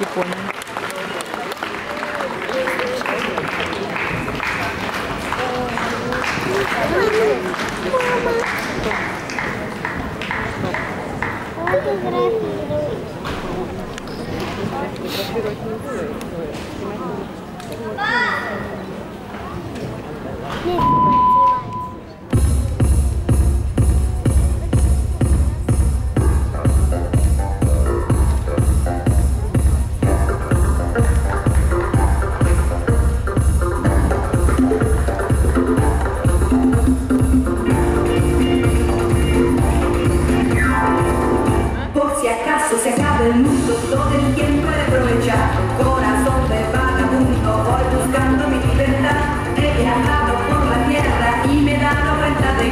Япония. Por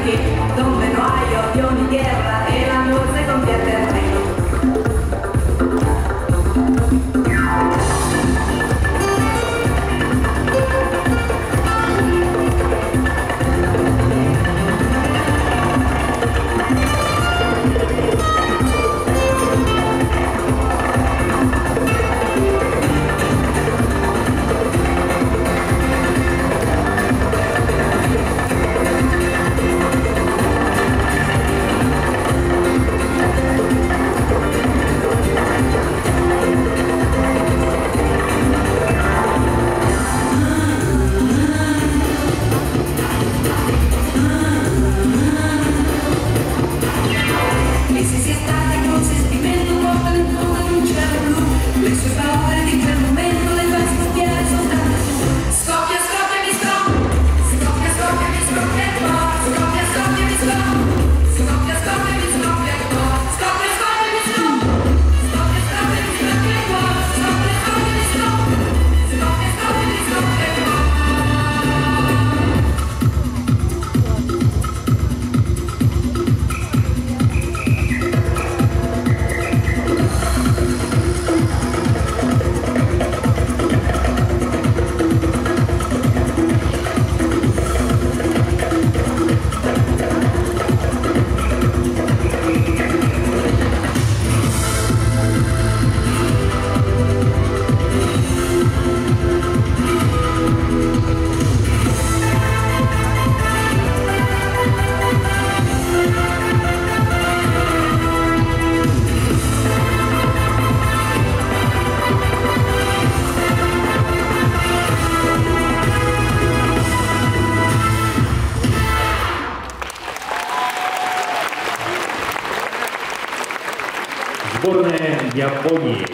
the Сборная Японии